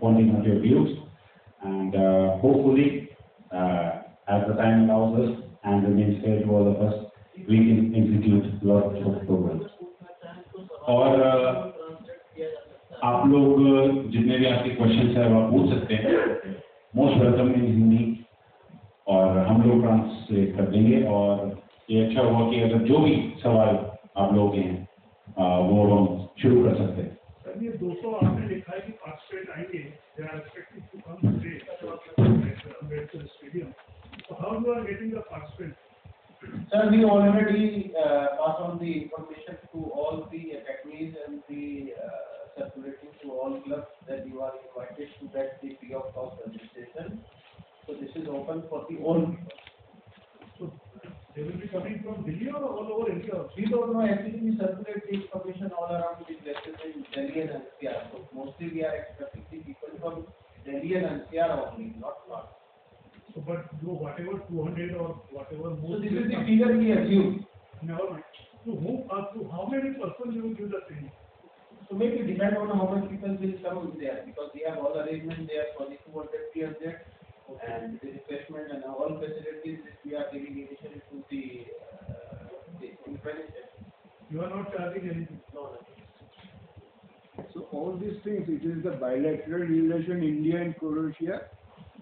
pointing out your views. And uh, hopefully, uh, as the time allows us and remains fair to all of us, we can execute lot of programs. और uh, आप लोग जितने भी आपके questions हैं वो आप पूछ सकते हैं मोस्ट वेलकम इन हिंदी और हम लोग ट्रांसलेट कर देंगे और ये अच्छा हुआ कि अगर जो भी सवाल आप लोग के हैं आ, वो हम शुरू कर सकते हैं सर ये 200 आपने लिखा है कि पार्टिसिपेंट आएंगे they are expecting to come today Ambedkar stadium so how you are getting the participants Sir, we already uh, passed on the information to all the academies and the uh, circulating to all clubs that you are invited to get the free of cost registration. So this is open for the all people. so they will be coming from Delhi or all over India We don't know, actually we circulate the information all around the places in Delhi and NCR. So mostly we are expecting the people from Delhi and NCR only, not North. so but do whatever 200 or whatever So this is the figure we assume. never mind to whom uh, to how many persons you will give the training So maybe depend on how much people will come there because we have all arrangement there for the 200, 300 and the refreshment and all you are not charging anything No, no. So all these things, it is the bilateral relation India and Croatia.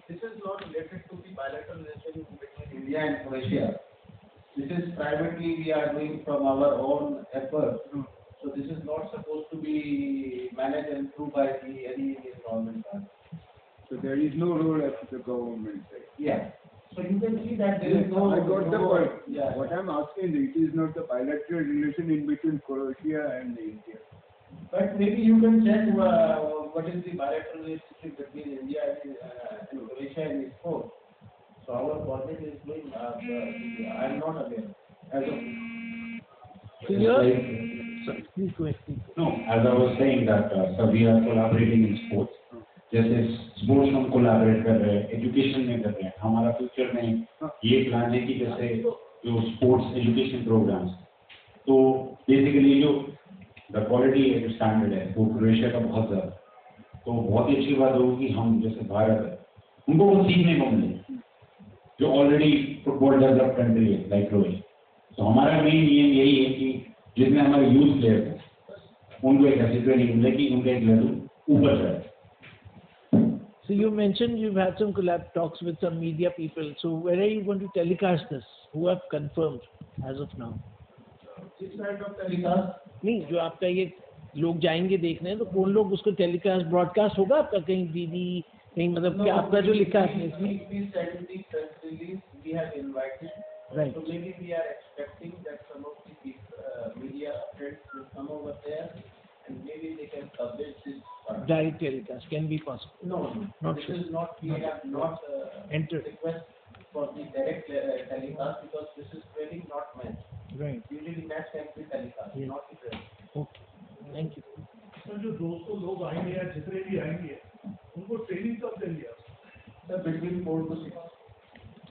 This is not related to the bilateral relation between India and Croatia. This is privately we are doing from our own effort. Hmm. So this is not supposed to be managed and through by the any Indian government. So there is no role of the government side. Yeah. So you can see that there is no. I got the no- point. Yeah. What I'm asking, it is not the bilateral relation in between Croatia and India. But maybe you can check uh, what is the bilateral relationship between India and, uh, and Croatia in sport. So our project is doing, uh, uh, I am not aware as of So sorry, please go ahead. No, as I was saying that uh, sir, we are collaborating in sports. जैसे sports में हम collaborate कर रहे हैं education में कर रहे हैं हमारा फ्यूचर में ये प्लान है कि जैसे जो sports education programmes so basically जो द क्वालिटी है जो स्टैंडर्ड है वो क्रोएशिया का बहुत ज़्यादा। तो बहुत ही अच्छी बात होगी कि हम जैसे भारत है उनको वो सीखने को मिले जो ऑलरेडी फुटबॉल डेवलप कंट्री है लाइक क्रोएशिया तो हमारा मेन नियम यही है कि जितने हमारे यूथ प्लेयर हैं उनको एक ऐसी ट्रेनिंग मिले कि उनका एक लेवल ऊपर जाए So you mentioned you've had some collab talks with some media people. So where are you going to telecast this? Who have confirmed as of now? this kind of telecast. नहीं जो आपका ये लोग जाएंगे देखने तो कौन लोग उसको टेलीकास्ट ब्रॉडकास्ट होगा आपका कहीं डीडी कहीं मतलब कि आपका जो लिखा है We- इसमें We we send the press release, we have invited. Right. So maybe we are expecting that some of the peop- uh, media friends will come over there and maybe they can publish this. direct telecast can be possible. No, Not this sure. is not, we not have not uh, Entered. request for the direct uh, telecast because this is training not match. Right. Usually match can be telecast, Yes. not the training. Okay. Thank you. Sir जो 200 लोग आएँगे या जितने भी आएँगे उनको training कब देंगे आप So between four to six,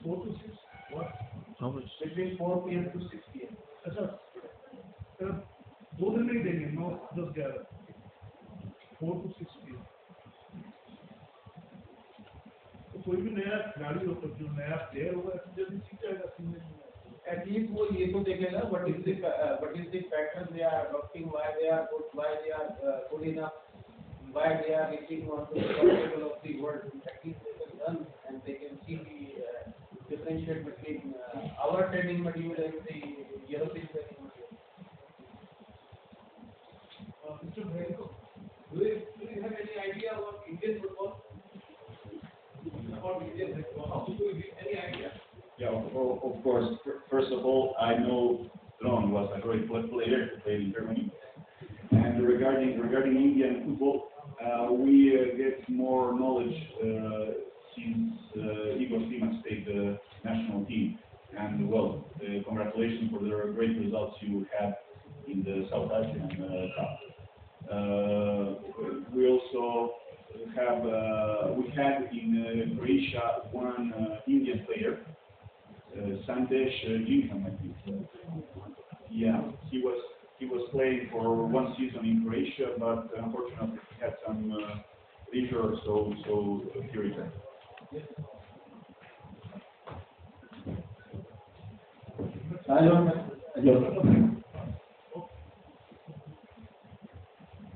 four to six what How much? between four PM to six PM. अच्छा सर दो दिन नहीं देंगे नौ दस ग्यारह फोर टू सिक्स पी तो कोई भी नया खिलाड़ी होगा जो नया प्लेयर होगा जल्दी सीख जाएगा At least वो ये तो देखेगा uh, are good, why they are uh, good enough, why they are reaching on to the top level of the world. At least they can learn and they can see the uh, differentiate between uh, our training material and the European training material. Uh, Mr. Bhenko, Indian football? About Indian football, any idea? Yeah, of, course. First of all, I know Ron was a great pla- player played in Germany. And regarding regarding Indian football, uh, we uh, get more knowledge uh, since uh, Igor Stimac stayed the national team. And well, uh, congratulations for the great results you had in the South Asian uh, Cup. We also have uh, we had in uh, Croatia one uh, Indian player uh, Sandesh uh, Jhingan, I think. Yeah, he was he was playing for one season in Croatia, but unfortunately he had some uh, future, so, so here it is.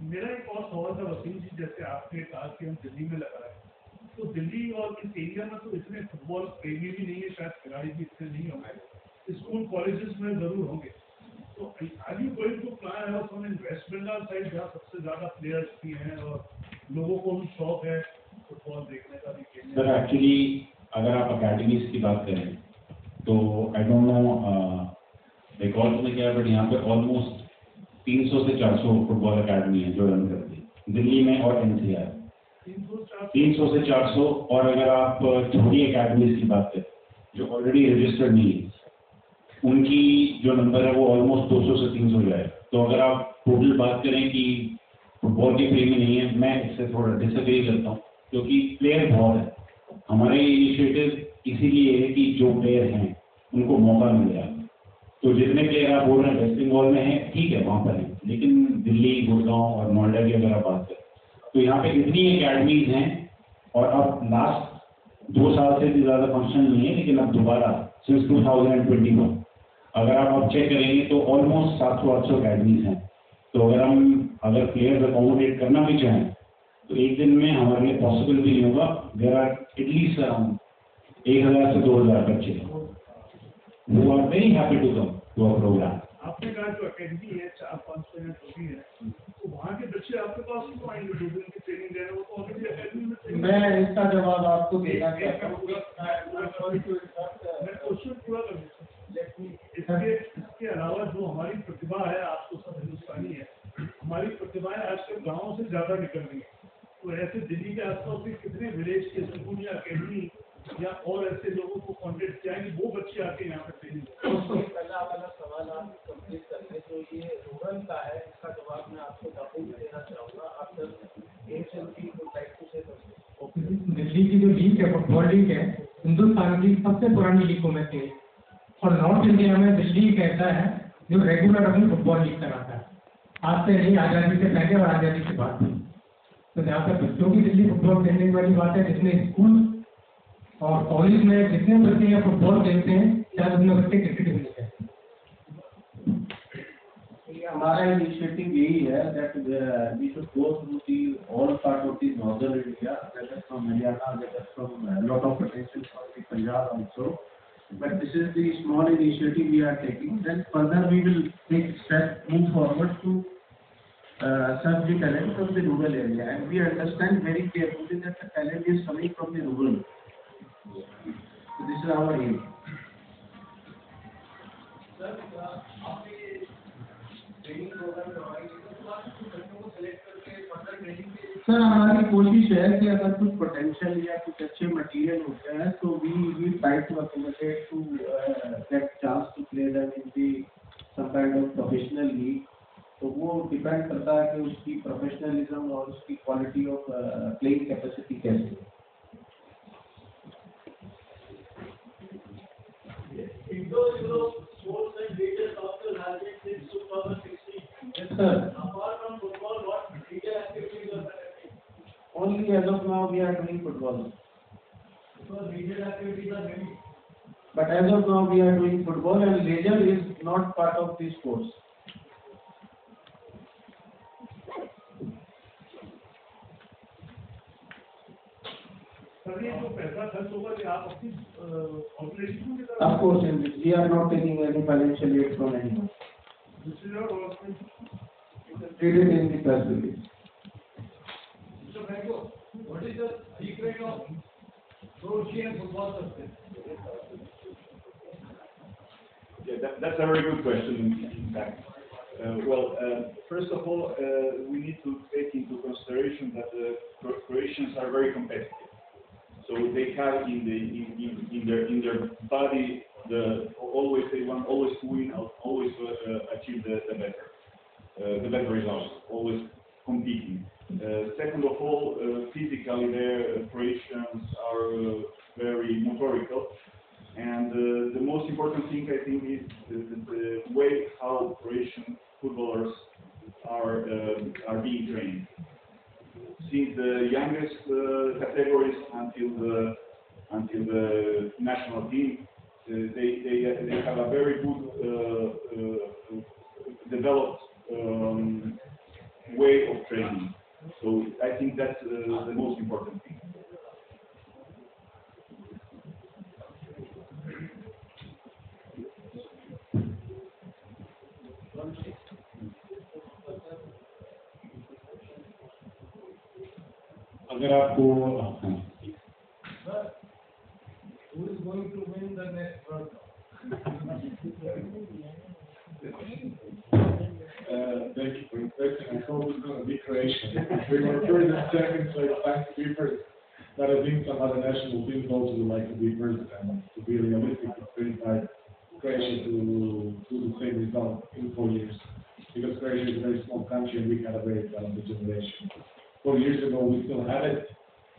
मेरा एक और सवाल था वसीम जी, जैसे आपने कहा कि हम दिल्ली में लगा रहे तो दिल्ली और इस एरिया में तो इतने फुटबॉल प्रेमी भी नहीं है, शायद खिलाड़ी भी इतने नहीं होंगे। स्कूल कॉलेजेस में ज़रूर होंगे। तो आर यू गोइंग प्लान है फ्रॉम वेस्ट बंगाल साइड जहाँ सबसे ज़्यादा प्लेयर्स भी हैं और लोगों को भी शौक है फुटबॉल देखने का भी सर एक्चुअली अगर आप अकेडमीज की बात करें तो आई डोंट नो रिकॉर्ड्स में क्या बट यहाँ पे ऑलमोस्ट 300 से 400 फुटबॉल अकेडमी है जो रन करती है। दिल्ली में और एनसीआर तीन सौ से चार 300 से 400 और अगर आप छोटी अकेडमीज की बात करें, जो ऑलरेडी रजिस्टर्ड नहीं है, उनकी जो नंबर है वो ऑलमोस्ट 200 से 300 जाए तो अगर आप टोटल बात करें कि फुटबॉल के प्रेमी नहीं है, मैं इससे थोड़ा डिसअग्री करता हूँ, क्योंकि प्लेयर बहुत है। हमारे इनिशिएटिव इसीलिए है कि जो प्लेयर हैं, उनको मौका मिल है तो जितने प्लेयर आप बोल रहे हैं वेस्ट बंगाल में है, ठीक है, वहाँ पर है। लेकिन दिल्ली, गुड़गांव और नोएडा की अगर आप बात करें तो यहाँ पे इतनी अकेडमीज हैं और अब लास्ट दो साल से भी ज़्यादा फ़ंक्शन नहीं है, लेकिन अब दोबारा since two thousand twenty one अगर आप अब चेक करेंगे तो ऑलमोस्ट सात सौ आठ सौ अकेडमीज हैं। तो अगर हम अगर प्लेयर्स अकोमोडेट करना भी चाहें तो एक दिन में हमारे लिए पॉसिबल भी नहीं होगा। देर आर एटलीस्ट अराउंड एक हज़ार से दो हज़ार बच्चे। Who are very happy to come to our program. आपने कहा जो अकेडमी है चार पाँच सौ या छोटी है तो वहाँ के बच्चे आपके पास क्यों आएँगे? दो दिन की ट्रेनिंग रहे हो तो ऑलरेडी अकेडमी में मैं इसका जवाब आपको देना चाहता हूँ। इंटरप्ट मैं क्वेश्चन पूरा कर इसके इसके अलावा जो हमारी प्रतिभा है आप तो सब हिंदुस्तानी है हमारी प्रतिभाएँ आजकल गाँव से ज़्यादा निकल रही है। तो ऐसे दिल्ली के आसपास भी कितने विलेज के स्कूल या अकेडमी या और ऐसे लोगों को कॉन्टेक्ट किया है कि वो बच्चे आके यहाँ पे ट्रेनिंग पहला वाला सवाल आप कंप्लीट कर लें तो ये रूरल का है इसका जवाब मैं आपको में देना चाहूँगा। आप दिल्ली की जो लीग है फुटबॉल लीग है हिंदुस्तान की सबसे पुरानी लीगों में से और नॉर्थ इंडिया में दिल्ली एक ऐसा है जो रेगुलर अपनी फुटबॉल लीग कराता है। आज से नहीं आज़ादी से पहले और आज़ादी के बाद। तो जहाँ तक बच्चों की दिल्ली फुटबॉल खेलने वाली बात है जितने स्कूल और कॉलेज में जितने बच्चे यहाँ फुटबॉल खेलते हैं शायद उनमें बच्चे क्रिकेट खेलते ये हमारा इनिशिएटिव यही है that we should go through the all part of the northern India that from Haryana that from lot of potential from the Punjab also but this is the small initiative we are taking then further we will take step move forward to uh, serve the talent from the rural area and we understand very carefully that the talent is coming from the rural so this is our aim sir, हमारी कोशिश है कि अगर कुछ potential या कुछ अच्छे material होते हैं तो we we try to accommodate to get chance to play them in the some kind of professional league तो वो डिपेंड करता है कि उसकी प्रोफेशनलिज्म और उसकी क्वालिटी ऑफ़ प्लेइंग कैपेसिटी कैसी as of now we are doing football and leisure is not part of this course. Uh, of course, we are not taking any financial aid from anyone. This is your work. Did it in the press release. Mr. Franco, what is the secret of Croatian football success? That, that's a very good question, in- fact. Uh, well, uh, first of all, uh, we need to take into consideration that the Cro- Croatians are very competitive. So they have in the in, in, in their in their body the always they want always to win, always to uh, achieve the, the better uh, the better results, always competing. Uh, second of all, uh, physically, their uh, Croatians are uh, very motorical. And uh, the most important thing, I think, is the, the, way how Croatian footballers are uh, are being trained. Since the youngest uh, categories until the until the national team. Uh, they, they, they have a very good uh, uh, developed um, way of training. So I think that's the most important thing. अगर आपको हाँ, Who is going to win the next World Cup? Uh, thank you for your question. I hope it's going to be Croatia. We were first and second, so it's time to be first. But I think some other national teams also would like to be first. And to be realistic, it's very hard Croatia to do the same result in four years. Because Croatia is a very small country and we had a very talented generation. Four years ago, we still had it.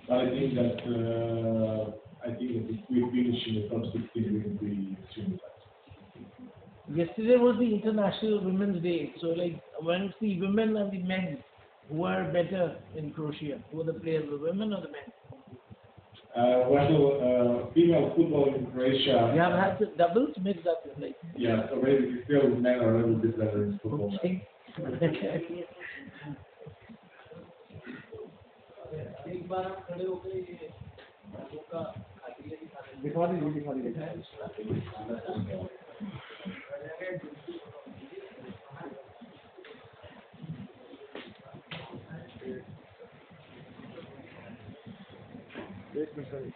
But I think that, uh, I think that if we finish in the top 16, we will be extremely fast. Yesterday was the International Women's Day. So, like, amongst the women and the men, who are better in Croatia? Who are the players, the women or the men? Uh, well, uh, female football in Croatia. You have had the doubles, mixed up, like. Yeah, so basically still men are a little bit better in football. Okay. एक बार आप खड़े हो गए ये लोगों का खातिर दिखा दीजिए दिखा दीजिए एक मिनट सर